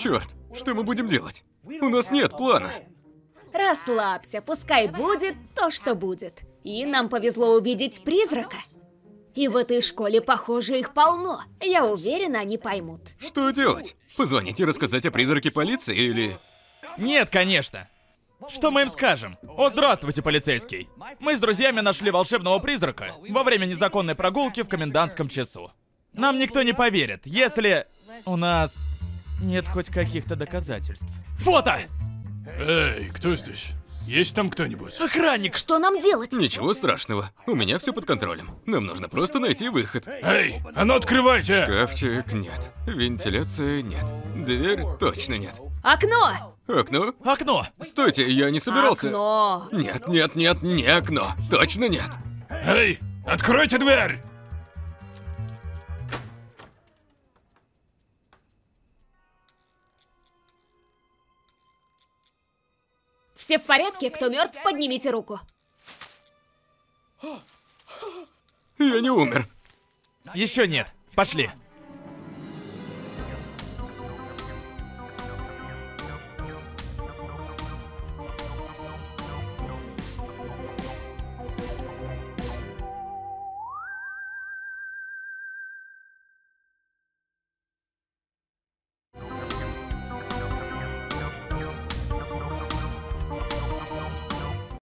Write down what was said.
Черт, что мы будем делать? У нас нет плана. Расслабься, пускай будет то, что будет. И нам повезло увидеть призрака. И в этой школе, похоже, их полно. Я уверена, они поймут. Что делать? Позвонить и рассказать о призраке полиции или... Нет, конечно. Что мы им скажем? О, здравствуйте, полицейский. Мы с друзьями нашли волшебного призрака во время незаконной прогулки в комендантском часу. Нам никто не поверит, если у нас нет хоть каких-то доказательств. Фото! Эй, кто здесь? Есть там кто-нибудь? Охранник! Что нам делать? Ничего страшного. У меня все под контролем. Нам нужно просто найти выход. Эй, а ну открывайте! Шкафчик нет. Вентиляции нет. Дверь точно нет. Окно! Окно? Окно! Стойте, я не собирался. Окно! Нет, нет, нет, не окно. Точно нет. Эй, откройте дверь! Все в порядке? Кто мертв, поднимите руку. Я не умер. Еще нет. Пошли.